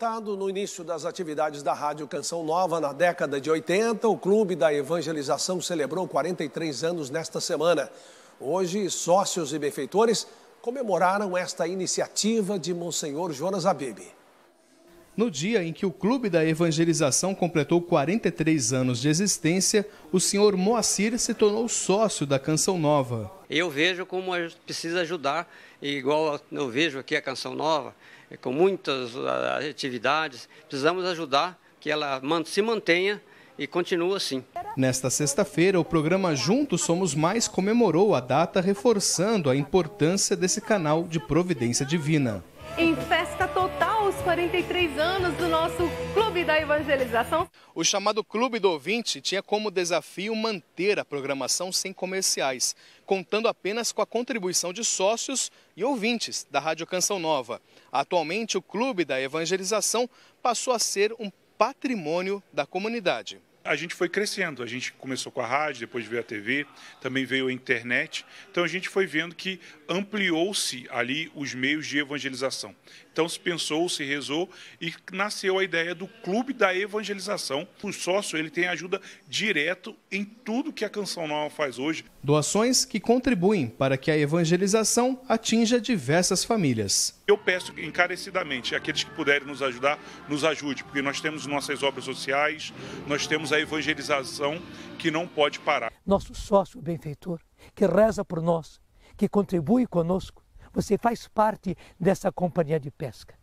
No início das atividades da Rádio Canção Nova na década de 80, o Clube da Evangelização celebrou 43 anos nesta semana. Hoje, sócios e benfeitores comemoraram esta iniciativa de Monsenhor Jonas Abib. No dia em que o Clube da Evangelização completou 43 anos de existência, o senhor Moacir se tornou sócio da Canção Nova. Eu vejo como precisa ajudar, igual eu vejo aqui a Canção Nova, com muitas ah, atividades, precisamos ajudar que ela se mantenha e continue assim. Nesta sexta-feira, o programa Juntos Somos Mais comemorou a data, reforçando a importância desse canal de providência divina. Em festa total, os 43 anos do nosso Clube da Evangelização. O chamado Clube do Ouvinte tinha como desafio manter a programação sem comerciais, contando apenas com a contribuição de sócios e ouvintes da Rádio Canção Nova. Atualmente, o Clube da Evangelização passou a ser um patrimônio da comunidade a gente foi crescendo. A gente começou com a rádio, depois veio a TV, também veio a internet. Então a gente foi vendo que ampliou-se ali os meios de evangelização. Então se pensou, se rezou e nasceu a ideia do Clube da Evangelização. O sócio ele tem ajuda direto em tudo que a Canção Nova faz hoje. Doações que contribuem para que a evangelização atinja diversas famílias. Eu peço encarecidamente, aqueles que puderem nos ajudar, nos ajude, porque nós temos nossas obras sociais, nós temos a evangelização que não pode parar. Nosso sócio benfeitor, que reza por nós, que contribui conosco, você faz parte dessa companhia de pesca.